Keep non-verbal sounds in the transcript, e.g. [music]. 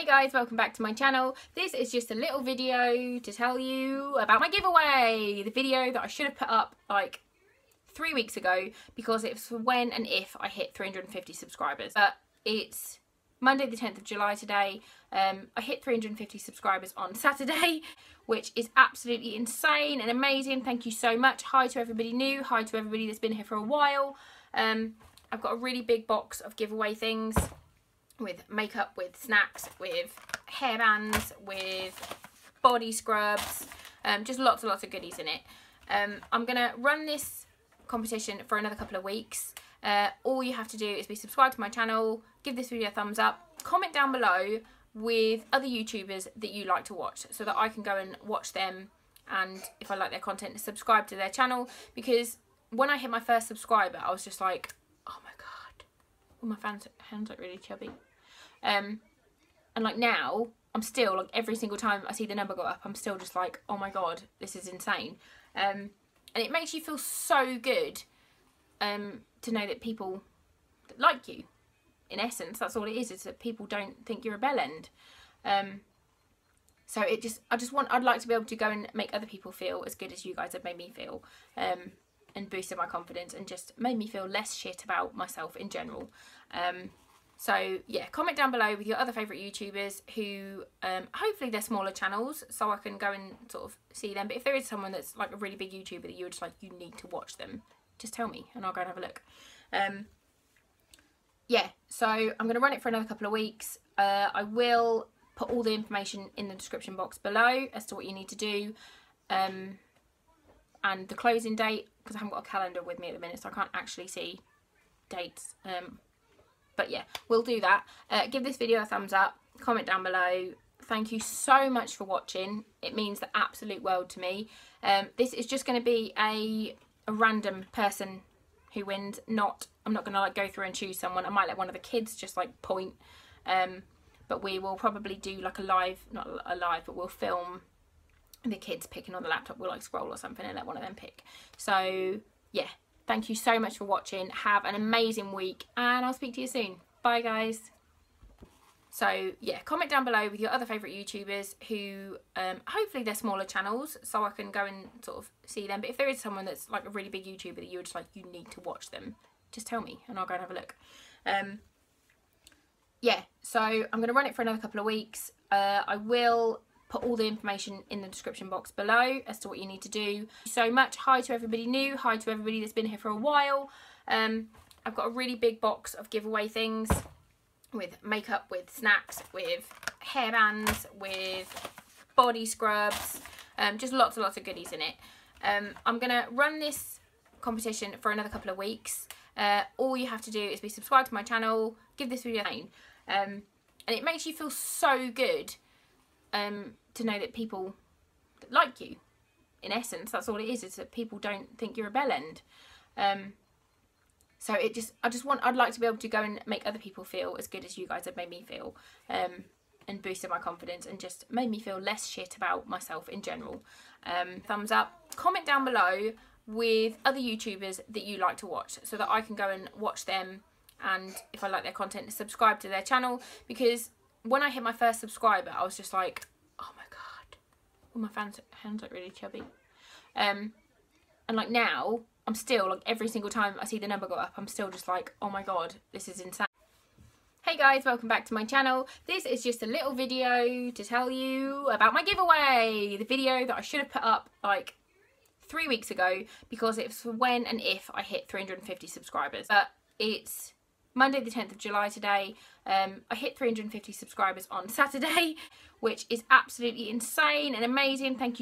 Hey guys, welcome back to my channel. This is just a little video to tell you about my giveaway. The video that I should have put up like three weeks ago because it's when and if I hit 350 subscribers. But it's Monday the 10th of July today. Um, I hit 350 subscribers on Saturday, [laughs] which is absolutely insane and amazing. Thank you so much. Hi to everybody new. Hi to everybody that's been here for a while. Um, I've got a really big box of giveaway things with makeup, with snacks, with hairbands, with body scrubs, um, just lots and lots of goodies in it. Um, I'm going to run this competition for another couple of weeks. Uh, all you have to do is be subscribed to my channel, give this video a thumbs up, comment down below with other YouTubers that you like to watch so that I can go and watch them and if I like their content, subscribe to their channel because when I hit my first subscriber, I was just like, oh my god, all my fans hands look really chubby. Um, and like now, I'm still like every single time I see the number go up, I'm still just like, oh my god, this is insane. Um, and it makes you feel so good um, to know that people like you. In essence, that's all it is. Is that people don't think you're a bell end. Um, so it just, I just want, I'd like to be able to go and make other people feel as good as you guys have made me feel, um, and boosted my confidence, and just made me feel less shit about myself in general. Um, so yeah, comment down below with your other favourite YouTubers who um, hopefully they're smaller channels so I can go and sort of see them. But if there is someone that's like a really big YouTuber that you're just like, you need to watch them, just tell me and I'll go and have a look. Um, yeah, so I'm going to run it for another couple of weeks. Uh, I will put all the information in the description box below as to what you need to do. Um, and the closing date, because I haven't got a calendar with me at the minute so I can't actually see dates. Um, but yeah, we'll do that. Uh, give this video a thumbs up, comment down below. Thank you so much for watching. It means the absolute world to me. Um, this is just going to be a, a random person who wins. Not, I'm not going to like go through and choose someone. I might let one of the kids just like point. Um, but we will probably do like a live, not a live, but we'll film the kids picking on the laptop. We'll like scroll or something and let one of them pick. So yeah, Thank you so much for watching. Have an amazing week and I'll speak to you soon. Bye guys. So yeah, comment down below with your other favourite YouTubers who um, hopefully they're smaller channels so I can go and sort of see them. But if there is someone that's like a really big YouTuber that you're just like, you need to watch them, just tell me and I'll go and have a look. Um, yeah, so I'm going to run it for another couple of weeks. Uh, I will put all the information in the description box below as to what you need to do. so much. Hi to everybody new. Hi to everybody that's been here for a while. Um, I've got a really big box of giveaway things with makeup, with snacks, with hairbands, with body scrubs, um, just lots and lots of goodies in it. Um, I'm going to run this competition for another couple of weeks. Uh, all you have to do is be subscribed to my channel, give this video a name, um, and it makes you feel so good um, to know that people like you. In essence, that's all it is, is that people don't think you're a bell end. Um, so it just, I just want, I'd like to be able to go and make other people feel as good as you guys have made me feel. Um, and boosted my confidence and just made me feel less shit about myself in general. Um, thumbs up. Comment down below with other YouTubers that you like to watch so that I can go and watch them and if I like their content, subscribe to their channel because when I hit my first subscriber, I was just like, my fans hands look really chubby. Um, and like now, I'm still like every single time I see the number go up, I'm still just like, oh my god, this is insane. Hey guys, welcome back to my channel. This is just a little video to tell you about my giveaway. The video that I should have put up like three weeks ago because it's when and if I hit 350 subscribers. But it's Monday the 10th of July today. Um, I hit 350 subscribers on [laughs] Saturday, which is absolutely insane and amazing. Thank you